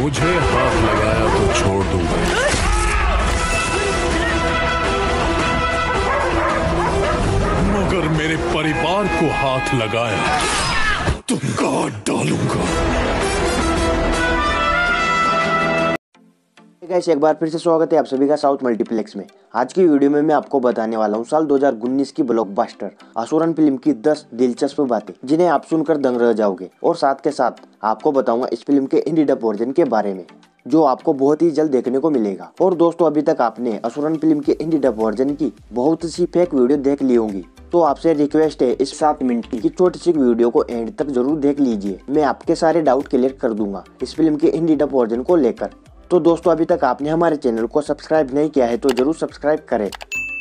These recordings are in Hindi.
मुझे हाथ लगाया तो छोड़ दूँगा मगर मेरे परिवार को हाथ लगाया तो काट डालूँगा। गाइस एक बार फिर से स्वागत है आप सभी का साउथ मल्टीप्लेक्स में। आज की वीडियो में मैं आपको बताने वाला हूँ साल 2019 की ब्लॉकबस्टर असुरन फ़िल्म की 10 दिलचस्प बातें, जिन्हें आप सुनकर दंग रह जाओगे। और साथ के साथ आपको बताऊँगा इस फ़िल्म के हिंदी डब वर्जन के बारे में, जो आपको बहुत ही जल्द देखने को मिलेगा। और दोस्तों, अभी तक आपने असुरन फ़िल्म के हिंदी डब वर्जन की बहुत सी फेक वीडियो देख ली होंगी। तो आपसे रिक्वेस्ट है इस सात मिनट की छोटी सी वीडियो को एंड तक ज़रूर देख लीजिए। मैं आपके सारे डाउट क्लियर कर दूँगा इस फ़िल्म के हिंदी डब वर्जन को लेकर। तो दोस्तों, अभी तक आपने हमारे चैनल को सब्सक्राइब नहीं किया है तो ज़रूर सब्सक्राइब करें,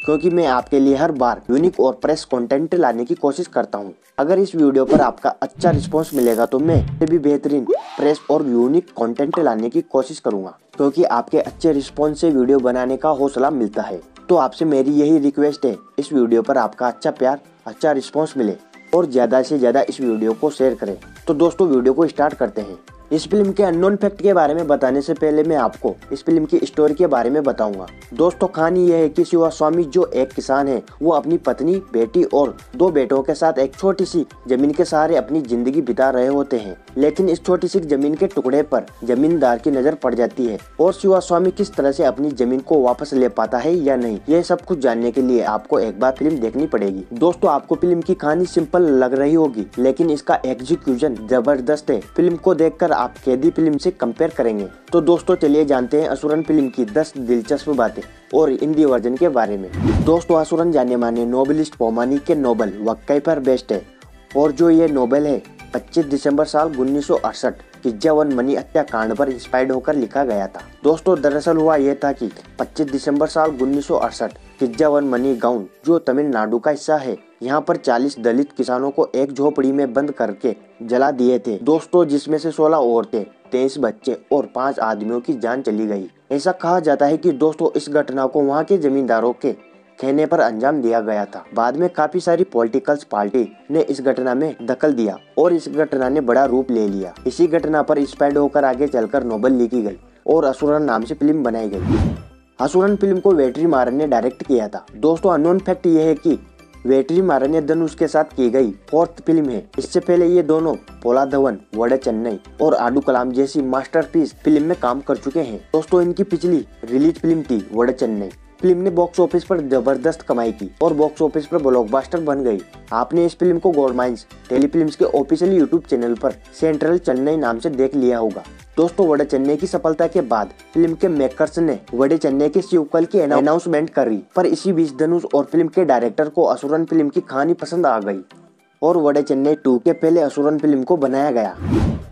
क्योंकि मैं आपके लिए हर बार यूनिक और प्रेस कंटेंट लाने की कोशिश करता हूँ। अगर इस वीडियो पर आपका अच्छा रिस्पांस मिलेगा तो मैं भी बेहतरीन प्रेस और यूनिक कंटेंट लाने की कोशिश करूँगा, क्योंकि आपके अच्छे रिस्पांस से वीडियो बनाने का हौसला मिलता है। तो आपसे मेरी यही रिक्वेस्ट है, इस वीडियो पर आपका अच्छा प्यार अच्छा रिस्पॉन्स मिले, और ज़्यादा से ज़्यादा इस वीडियो को शेयर करें। तो दोस्तों, वीडियो को स्टार्ट करते हैं। इस फ़िल्म के अननोन फैक्ट के बारे में बताने से पहले मैं आपको इस फ़िल्म की स्टोरी के बारे में बताऊँगा। दोस्तों, कहानी यह है कि शिवा स्वामी जो एक किसान है, वो अपनी पत्नी, बेटी और दो बेटों के साथ एक छोटी सी ज़मीन के सहारे अपनी ज़िंदगी बिता रहे होते हैं। लेकिन इस छोटी सी ज़मीन के टुकड़े पर जमींदार की नज़र पड़ जाती है और शिवा स्वामी किस तरह से अपनी ज़मीन को वापस ले पाता है या नहीं ये सब कुछ जानने के लिए आपको एक बार फ़िल्म देखनी पड़ेगी। दोस्तों, आपको फ़िल्म की कहानी सिंपल लग रही होगी, लेकिन इसका एग्जीक्यूशन ज़बरदस्त है। फ़िल्म को देखकर आप कैदी फ़िल्म से कंपेयर करेंगे। तो दोस्तों, चलिए जानते हैं असुरन फ़िल्म की 10 दिलचस्प बातें और हिंदी वर्जन के बारे में। दोस्तों, असुरन जाने माने नोबलिस्ट पोमानी के नोबल वाकई पर बेस्ट है। और जो ये नोबल है 25 दिसंबर साल उन्नीस सौ अड़सठ। किज्जा वन मनी हत्याकांड पर इंस्पायर्ड होकर लिखा गया था। दोस्तों, दरअसल हुआ यह था कि 25 दिसंबर साल उन्नीस किज्जा वन मनी गाँव जो तमिलनाडु का हिस्सा है, यहाँ पर 40 दलित किसानों को एक झोपड़ी में बंद करके जला दिए थे। दोस्तों, जिसमें से 16 औरतें तेईस बच्चे और पाँच आदमियों की जान चली गई। ऐसा कहा जाता है कि दोस्तों, इस घटना को वहाँ के जमींदारों के कहने पर अंजाम दिया गया था। बाद में काफ़ी सारी पॉलिटिकल्स पार्टी ने इस घटना में दखल दिया और इस घटना ने बड़ा रूप ले लिया। इसी घटना पर इंस्पायर्ड होकर आगे चलकर नोबल लिखी गई और असुरन नाम से फ़िल्म बनाई गई। असुरन फ़िल्म को वेटरी मारन ने डायरेक्ट किया था। दोस्तों अनोन फैक्ट ये है कि वेटरी मारन ने धनुष के साथ की गई फोर्थ फ़िल्म है। इससे पहले ये दोनों पोला धवन, वड़े चेन्नई और आडू कलाम जैसी मास्टरपीस फ़िल्म में काम कर चुके हैं। दोस्तों, इनकी पिछली रिलीज़ फ़िल्म थी वड़े चेन्नई। फ़िल्म ने बॉक्स ऑफ़िस पर ज़बरदस्त कमाई की और बॉक्स ऑफ़िस पर ब्लॉकबस्टर बन गई। आपने इस फ़िल्म को गोल्ड माइंस टेलीफिल्म्स के ऑफिशियल यूट्यूब चैनल पर सेंट्रल चेन्नई नाम से देख लिया होगा। दोस्तों, वड़े चेन्नई की सफलता के बाद फ़िल्म के मेकर्स ने वड़े चेन्नई के सीक्वल की अनाउंसमेंट करी, पर इसी बीच धनुष और फ़िल्म के डायरेक्टर को असुरन फ़िल्म की कहानी पसंद आ गई और वड़े चेन्नई टू के पहले असुरन फ़िल्म को बनाया गया।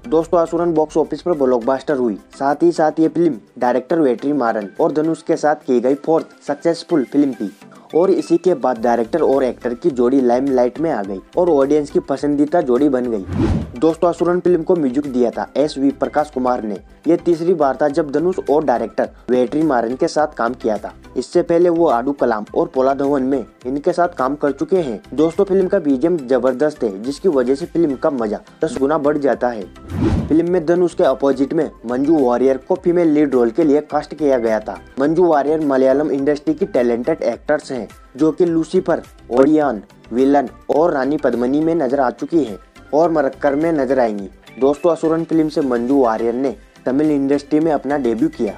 दोस्तों असुरन बॉक्स ऑफ़िस पर ब्लॉकबस्टर हुई। साथ ही साथ ये फ़िल्म डायरेक्टर वेटरी मारन और धनुष के साथ की गई फोर्थ सक्सेसफुल फ़िल्म थी। और इसी के बाद डायरेक्टर और एक्टर की जोड़ी लाइमलाइट में आ गई और ऑडियंस की पसंदीदा जोड़ी बन गई। दोस्तों असुरन फ़िल्म को म्यूज़िक दिया था एस वी प्रकाश कुमार ने। यह तीसरी बार था जब धनुष और डायरेक्टर वेटरी मारन के साथ काम किया था। इससे पहले वो आडू कलाम और पोला धवन में इनके साथ काम कर चुके हैं। दोस्तों, फ़िल्म का बीजेम ज़बरदस्त है, जिसकी वजह से फ़िल्म का मज़ा दस गुना बढ़ जाता है। फ़िल्म में धनुष के अपोजिट में मंजू वॉरियर को फीमेल लीड रोल के लिए कास्ट किया गया था। मंजू वॉरियर मलयालम इंडस्ट्री की टैलेंटेड एक्टर्स हैं, जो कि लूसीफर ओडियन विलन और रानी पद्मनी में नज़र आ चुकी है और मरक्कर में नज़र आएँगी। दोस्तों, असुरन फ़िल्म से मंजू वारियर ने तमिल इंडस्ट्री में अपना डेब्यू किया।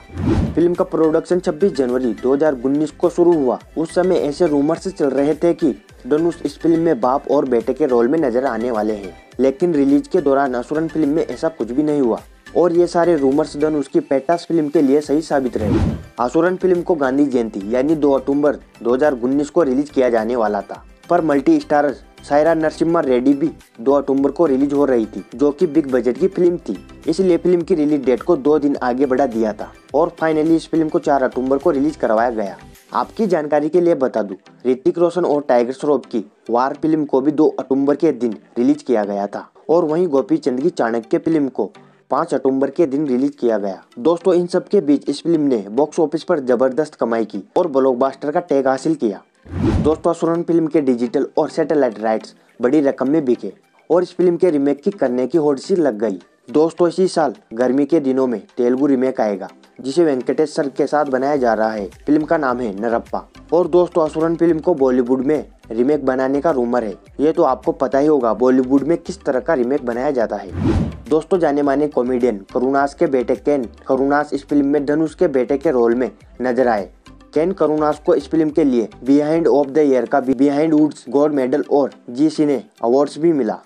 फ़िल्म का प्रोडक्शन 26 जनवरी 2019 को शुरू हुआ। उस समय ऐसे रूमर्स चल रहे थे कि धनुष इस फ़िल्म में बाप और बेटे के रोल में नज़र आने वाले हैं। लेकिन रिलीज़ के दौरान असुरन फ़िल्म में ऐसा कुछ भी नहीं हुआ। और ये सारे रूमर्स धनुष की पेटास फ़िल्म के लिए सही साबित रहे। असुरन फ़िल्म को गांधी जयंती, यानी 2 अक्टूबर 2019 को रिलीज़ किया जाने वाला था। पर मल्टी स्टार सायरा नरसिम्हा रेड्डी भी 2 अक्टूबर को रिलीज़ हो रही थी, जो कि बिग बजट की फ़िल्म थी। इसलिए फ़िल्म की रिलीज़ डेट को दो दिन आगे बढ़ा दिया था और फाइनली इस फ़िल्म को 4 अक्टूबर को रिलीज़ करवाया गया। आपकी जानकारी के लिए बता दूँ, ऋतिक रोशन और टाइगर श्रॉफ की वार फ़िल्म को भी 2 अक्टूबर के दिन रिलीज़ किया गया था और वहीं गोपी चंद की चाणक्य फ़िल्म को पाँच अक्टूबर के दिन रिलीज़ किया गया। दोस्तों, इन सब के बीच इस फ़िल्म ने बॉक्स ऑफ़िस पर ज़बरदस्त कमाई की और ब्लॉकबस्टर का टैग हासिल किया। दोस्तों सुरन फ़िल्म के डिजिटल और सैटेलाइट राइट्स बड़ी रकम में बिके और इस फ़िल्म के रिमेक की करने की होड़सी लग गई। दोस्तों, इसी साल गर्मी के दिनों में तेलुगु रिमेक आएगा, जिसे वेंकटेश सर के साथ बनाया जा रहा है। फ़िल्म का नाम है नरप्पा। और दोस्तों असुरन फ़िल्म को बॉलीवुड में रिमेक बनाने का रूमर है। ये तो आपको पता ही होगा, बॉलीवुड में किस तरह का रिमेक बनाया जाता है। दोस्तों, जाने माने कॉमेडियन करुणास के बेटे केन करुणास इस फ़िल्म में धनुष के बेटे के रोल में नज़र आए। केन करुणास को इस फ़िल्म के लिए बिहाइंड ऑफ़ द ईयर का बिहाइंड वुड्स गोल्ड मेडल और जी सिने अवार्ड्स भी मिला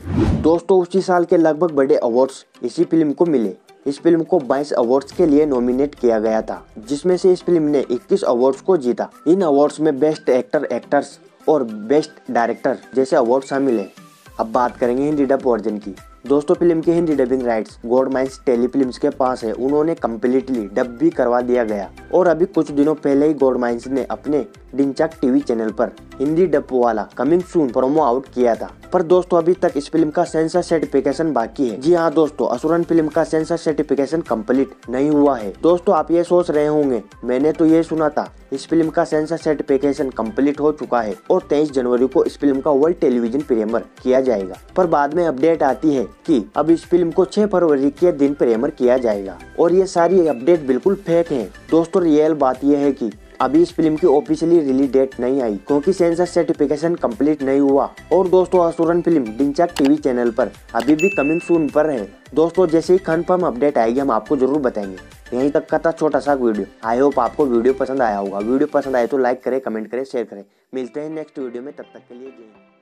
दोस्तों, उसी साल के लगभग बड़े अवार्ड्स इसी फ़िल्म को मिले। इस फ़िल्म को 22 अवार्ड्स के लिए नॉमिनेट किया गया था, जिसमें से इस फ़िल्म ने 21 अवार्ड्स को जीता। इन अवार्ड्स में बेस्ट एक्टर एक्टर्स और बेस्ट डायरेक्टर जैसे अवार्ड शामिल है। अब बात करेंगे हिंदी डब वर्जन की। दोस्तों, फ़िल्म के Hindi dubbing rights gold mines tele film के पास है। उन्होंने कम्प्लीटली डब भी करवा दिया गया। और अभी कुछ दिनों पहले ही गोल्ड माइंस ने अपने डिंचक टीवी चैनल पर। हिंदी डब वाला कमिंग सून प्रोमो आउट किया था। पर दोस्तों, अभी तक इस फ़िल्म का सेंसर सर्टिफिकेशन बाकी है। जी हाँ दोस्तों, असुरन फ़िल्म का सेंसर सर्टिफिकेशन कंप्लीट नहीं हुआ है। दोस्तों, आप ये सोच रहे होंगे, मैंने तो ये सुना था, इस फ़िल्म का सेंसर सर्टिफिकेशन कंप्लीट हो चुका है और 23 जनवरी को इस फ़िल्म का वर्ल्ड टेलीविज़न प्रीमियर किया जाएगा। पर बाद में अपडेट आती है कि अब इस फ़िल्म को 6 फरवरी के दिन प्रीमियर किया जाएगा और ये सारी अपडेट बिल्कुल फेक है। दोस्तों, रियल बात यह है की अभी इस फ़िल्म की ऑफिशियली रिलीज़ डेट नहीं आई, क्योंकि सेंसर सर्टिफिकेशन कंप्लीट नहीं हुआ। और दोस्तों असुरन फ़िल्म डिंचक टीवी चैनल पर अभी भी कमिंग सून पर है। दोस्तों, जैसे ही कन्फर्म अपडेट आएगी, हम आपको ज़रूर बताएँगे। यहीं तक का था छोटा सा वीडियो। आई होप आपको वीडियो पसंद आया होगा। वीडियो पसंद आए तो लाइक करें कमेंट करें शेयर करें। मिलते हैं नेक्स्ट वीडियो में, तब तक के लिए जय